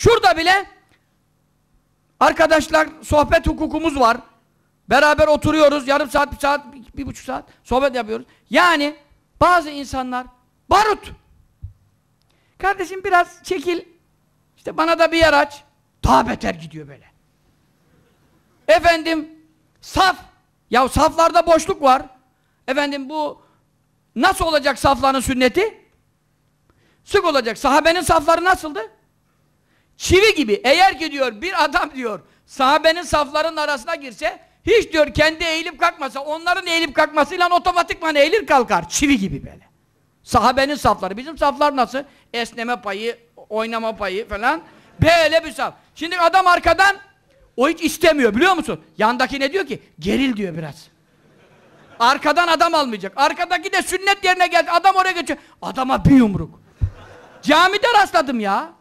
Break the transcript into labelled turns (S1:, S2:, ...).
S1: Şurada bile arkadaşlar sohbet hukukumuz var. Beraber oturuyoruz. Yarım saat, bir saat, bir, buçuk saat sohbet yapıyoruz. Yani bazı insanlar barut. Kardeşim biraz çekil. İşte bana da bir yer aç. Daha beter gidiyor böyle. Efendim saf. Ya saflarda boşluk var. Efendim bu nasıl olacak safların sünneti? Sık olacak. Sahabenin safları nasıldı? Çivi gibi. Eğer ki diyor bir adam diyor sahabenin saflarının arasına girse hiç diyor kendi eğilip kalkmasa onların eğilip kalkmasıyla otomatikman eğilir kalkar. Çivi gibi böyle. Sahabenin safları. Bizim saflar nasıl? Esneme payı, oynama payı falan. Böyle bir saf. Şimdi adam arkadan o hiç istemiyor biliyor musun? Yandaki ne diyor ki? Geril diyor biraz. Arkadan adam almayacak. Arkadaki de sünnet yerine geldi. Adam oraya geçiyor. Adama bir yumruk. Camide rastladım ya.